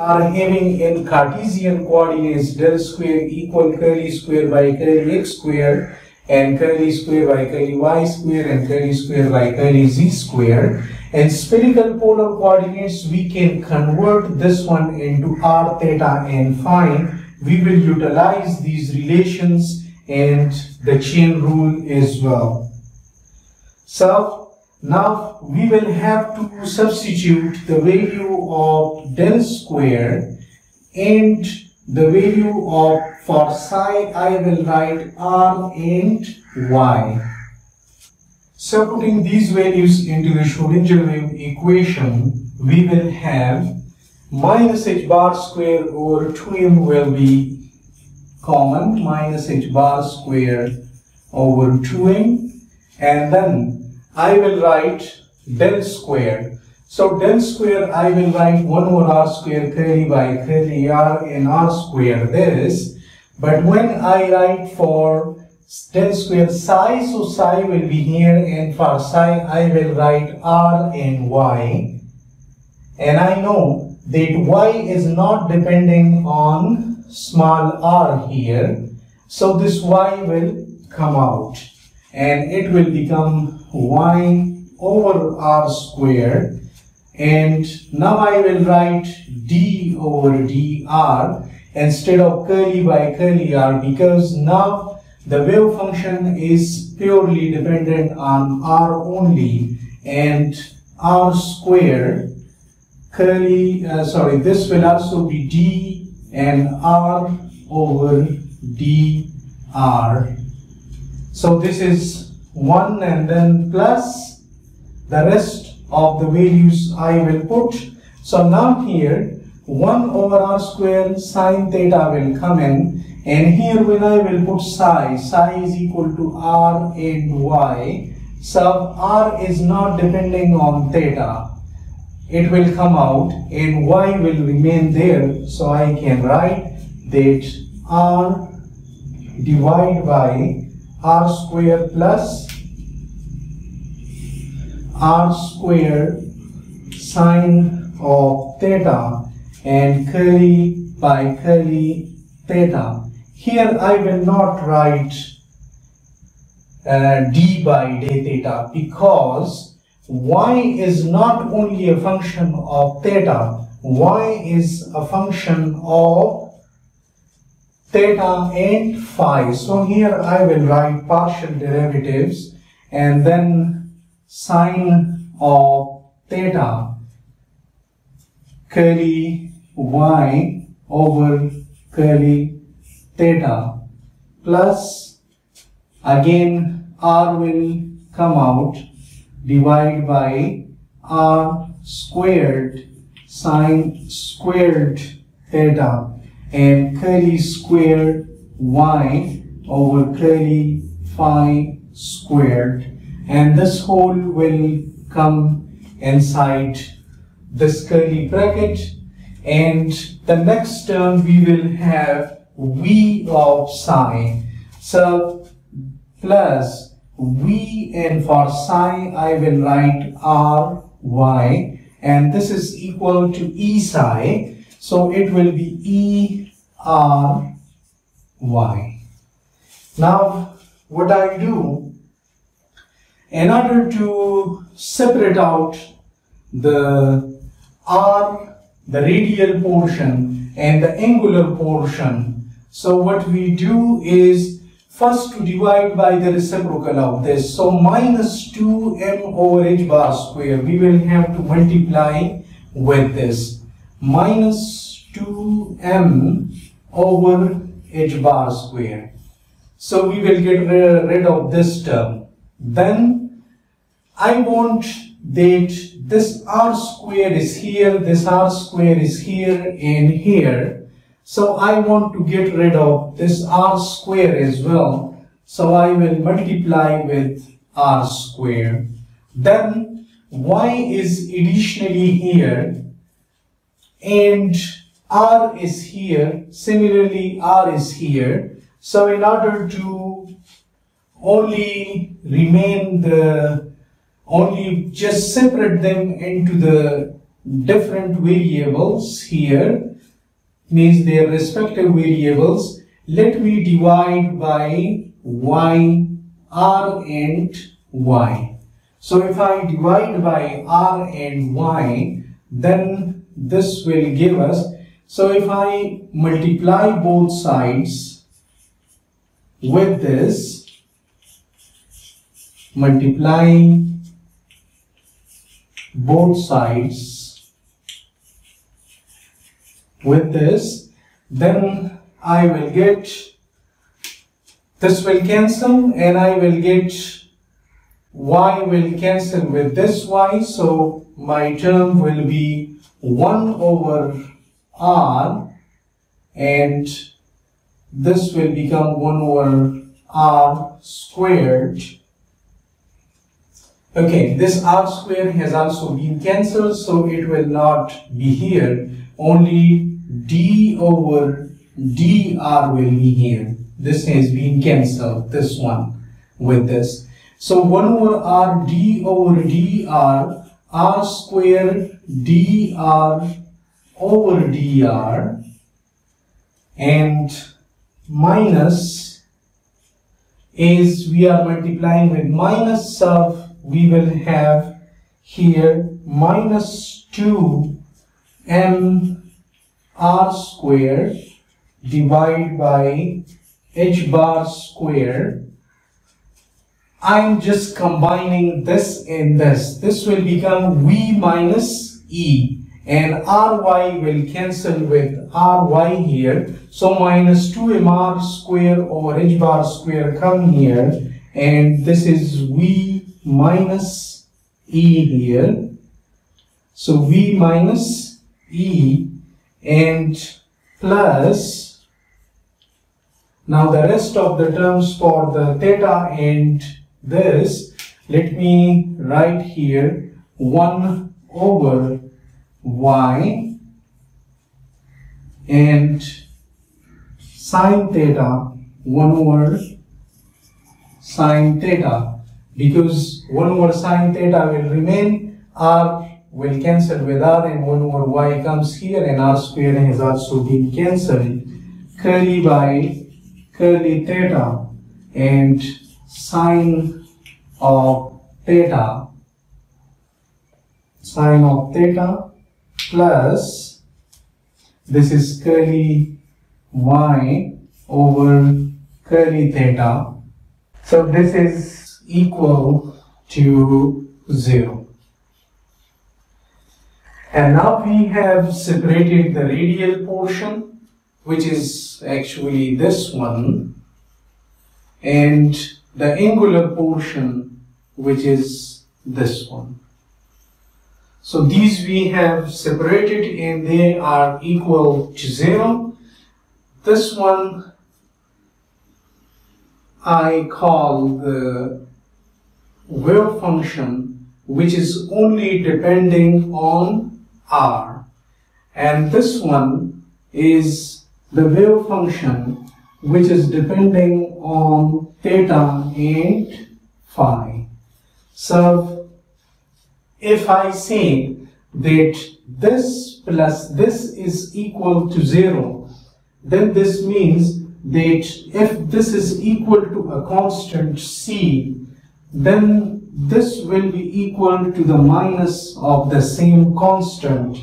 are having in Cartesian coordinates del square equal curly square by curly x square and curly square by curly y square and curly square by curly z square. And spherical polar coordinates, we can convert this one into r, theta and phi. We will utilize these relations and the chain rule as well. So now we will have to substitute the value of del square and the value of for psi I will write r and y. So putting these values into the Schrodinger wave equation, we will have minus h bar square over 2m will be common, minus h bar square over 2m and then I will write del squared. So del squared, I will write 1 over r squared curly by curly r and r squared this. But when I write for del squared psi, so psi will be here and for psi I will write r and y. And I know that y is not depending on small r here. So this y will come out and it will become y over r square and now I will write d over dr instead of curly by curly r because now the wave function is purely dependent on r only and r square curly uh, sorry this will also be d and r over dr. So this is 1 and then plus the rest of the values I will put. So now here 1 over r square sine theta will come in and here when I will put psi, psi is equal to r and y. So r is not depending on theta. It will come out and y will remain there. So I can write that r divided by r square plus r square sine of theta and curly by curly theta. Here I will not write uh, d by d theta because y is not only a function of theta, y is a function of theta and phi. So here I will write partial derivatives and then sine of theta curly y over curly theta plus again r will come out divide by r squared sine squared theta and curly squared y over curly phi squared. And this whole will come inside this curly bracket. And the next term we will have v of psi. So plus v and for psi I will write r y. And this is equal to e psi so it will be E R Y. Now what I do in order to separate out the R, the radial portion and the angular portion. So what we do is first to divide by the reciprocal of this. So minus 2m over h bar square, we will have to multiply with this minus 2m over h bar square. So we will get rid of this term. Then I want that this r square is here, this r square is here and here. So I want to get rid of this r square as well. So I will multiply with r square. Then y is additionally here and R is here. Similarly, R is here. So in order to only remain the, only just separate them into the different variables here. means their respective variables. Let me divide by y, r and y. So if I divide by r and y, then this will give us, so if I multiply both sides with this, multiplying both sides with this then I will get this will cancel and I will get y will cancel with this y. So my term will be 1 over r and this will become 1 over r squared Okay, this r square has also been cancelled, so it will not be here. Only d over dr will be here. This has been cancelled, this one, with this. So 1 over r d over dr, r square dr over dr, and minus is we are multiplying with minus of we will have here minus 2 m r square divided by h bar square. I'm just combining this and this. This will become v minus e and ry will cancel with ry here. So minus 2mr square over h bar square come here and this is v minus E here. So V minus E and plus now the rest of the terms for the theta and this let me write here 1 over y and sine theta 1 over sine theta because 1 over sine theta will remain, r will cancel with r and 1 over y comes here and r square has also been cancelled. Curly by curly theta and sine of theta sine of theta plus this is curly y over curly theta. So this is equal to 0. And now we have separated the radial portion, which is actually this one, and the angular portion, which is this one. So these we have separated and they are equal to 0. This one I call the wave function which is only depending on r and this one is the wave function which is depending on theta and phi. So if I say that this plus this is equal to 0 then this means that if this is equal to a constant c then this will be equal to the minus of the same constant.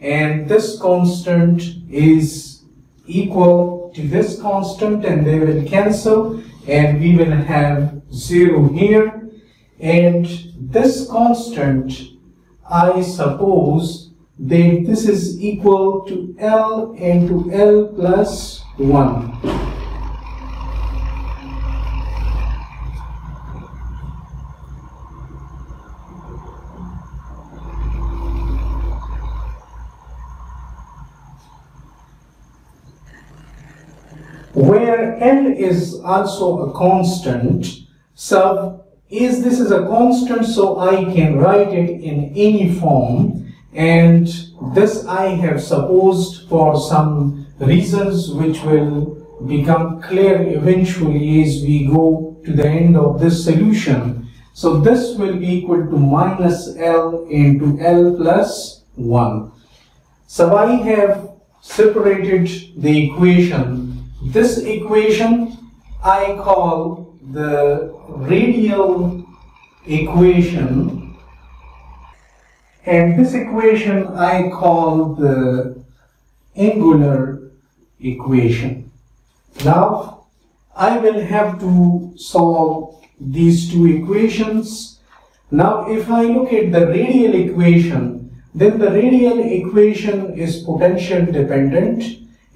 And this constant is equal to this constant and they will cancel and we will have 0 here and this constant I suppose that this is equal to L into L plus 1 where L is also a constant, so is this is a constant so I can write it in any form and this I have supposed for some reasons which will become clear eventually as we go to the end of this solution. So this will be equal to minus L into L plus 1. So I have separated the equation. This equation I call the radial equation and this equation I call the angular equation. Now I will have to solve these two equations. Now if I look at the radial equation, then the radial equation is potential dependent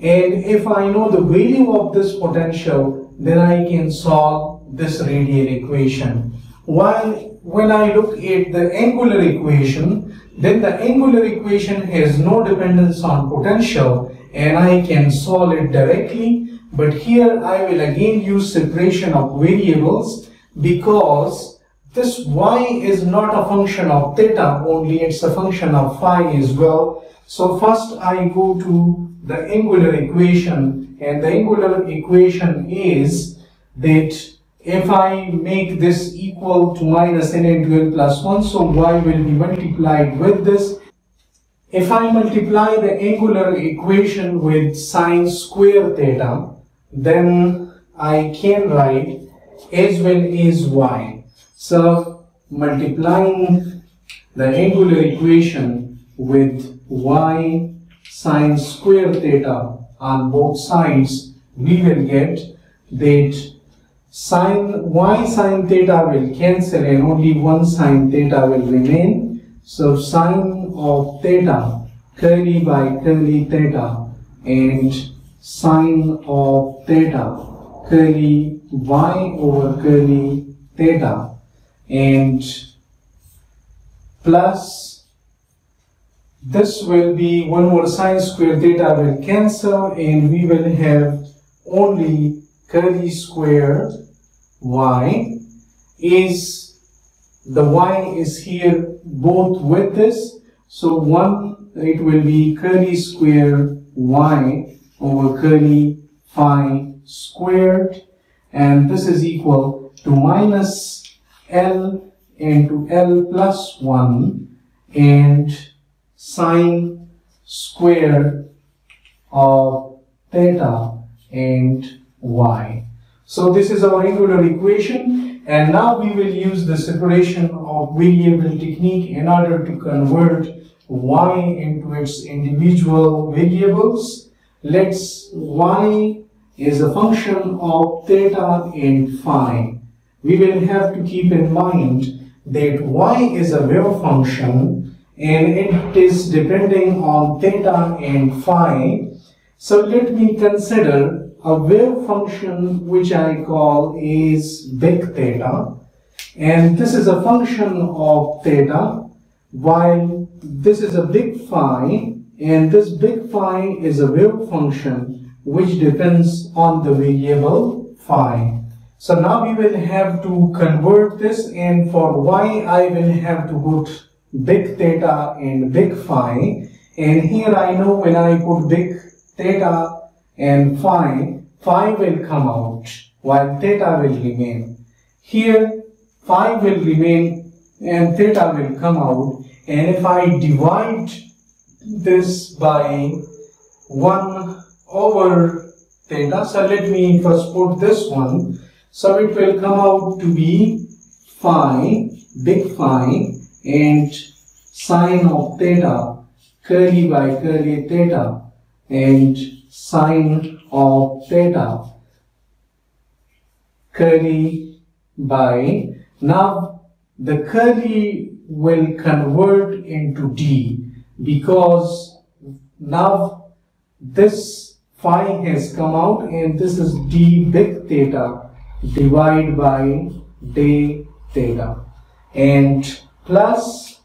and if I know the value of this potential, then I can solve this radial equation. While when I look at the angular equation, then the angular equation has no dependence on potential and I can solve it directly. But here I will again use separation of variables because this y is not a function of theta only, it's a function of phi as well. So first I go to the angular equation and the angular equation is that if I make this equal to minus n into n plus 1, so y will be multiplied with this. If I multiply the angular equation with sine square theta, then I can write as well as y. So multiplying the angular equation with y sine square theta on both sides, we will get that sine y sine theta will cancel and only one sine theta will remain. So sine of theta curly by curly theta and sine of theta curly y over curly theta and plus this will be one more sine square theta will cancel and we will have only curly square y. Is the y is here both with this so one it will be curly square y over curly phi squared and this is equal to minus L into L plus 1 and sine square of theta and y. So this is our angular equation and now we will use the separation of variable technique in order to convert y into its individual variables. Let's y is a function of theta and phi. We will have to keep in mind that y is a wave function and it is depending on theta and phi. So let me consider a wave function which I call is big theta and this is a function of theta while this is a big phi and this big phi is a wave function which depends on the variable phi. So now we will have to convert this and for y I will have to put big theta and big phi. And here I know when I put big theta and phi, phi will come out while theta will remain. Here phi will remain and theta will come out. And if I divide this by 1 over theta, so let me first put this one, so it will come out to be phi, big phi and sine of theta, curly by curly theta and sine of theta curly by now the curly will convert into d because now this phi has come out and this is d big theta divided by d theta and plus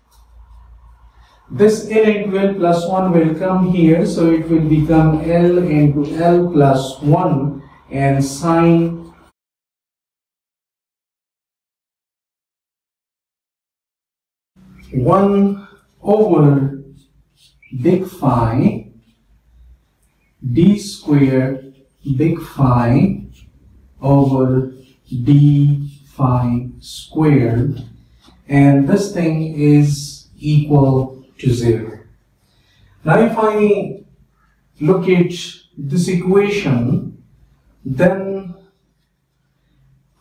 this L into plus 1 will come here, so it will become L into L plus 1 and sine one over big phi d square big phi over d phi squared and this thing is equal to 0. Now if I look at this equation, then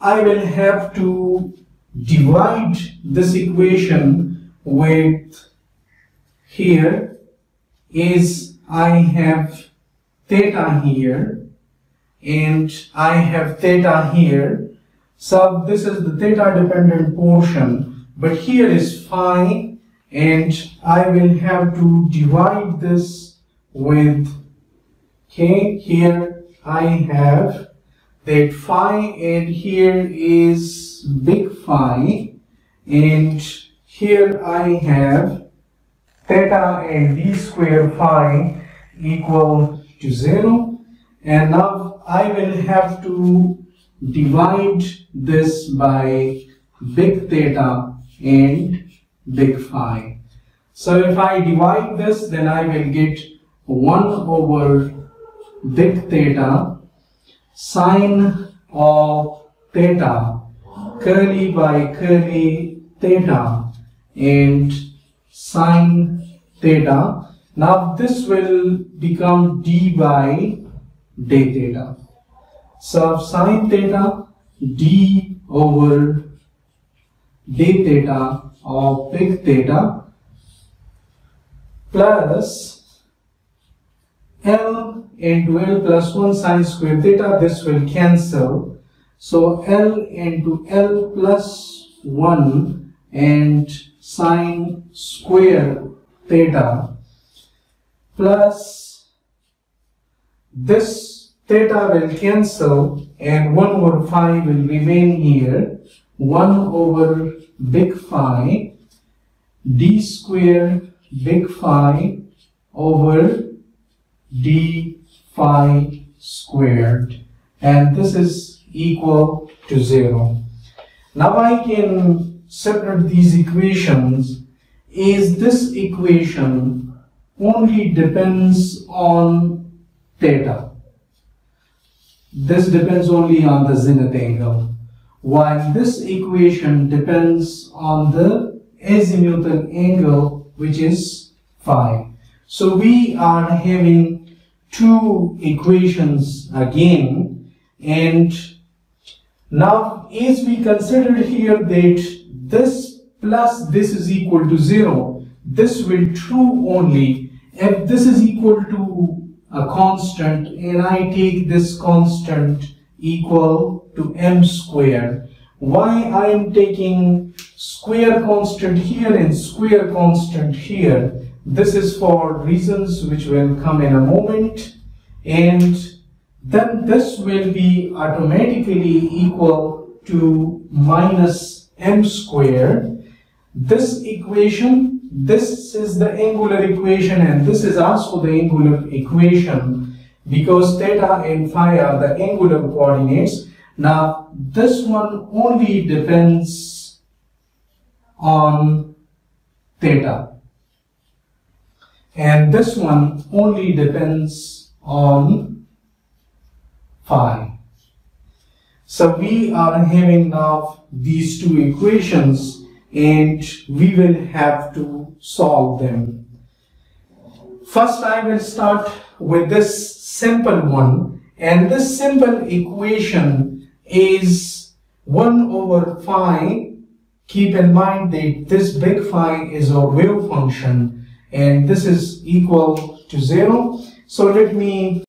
I will have to divide this equation with here is I have theta here and I have theta here. So this is the theta dependent portion but here is phi and I will have to divide this with okay here I have that phi and here is big phi and here I have theta and d square phi equal to 0 and now I will have to divide this by big theta and big phi. So if I divide this then I will get 1 over big theta sine of theta curly by curly theta and sine theta. Now this will become d by d theta. So sine theta d over d theta of big theta plus L into L plus 1 sine square theta this will cancel. So L into L plus 1 and sine square theta plus this theta will cancel and 1 over phi will remain here 1 over big phi d square big phi over d phi squared and this is equal to 0. Now I can separate these equations is this equation only depends on theta. This depends only on the zenith angle while this equation depends on the azimuthal angle which is phi. So we are having two equations again and now as we considered here that this plus this is equal to 0 this will true only if this is equal to a constant and I take this constant equal to m squared. Why I am taking square constant here and square constant here? This is for reasons which will come in a moment and then this will be automatically equal to minus m squared. This equation, this is the angular equation and this is also the angular equation because theta and phi are the angular coordinates. Now this one only depends on theta and this one only depends on phi. So we are having now these two equations and we will have to solve them. First I will start with this simple one and this simple equation is 1 over phi. Keep in mind that this big phi is a wave function and this is equal to 0 so let me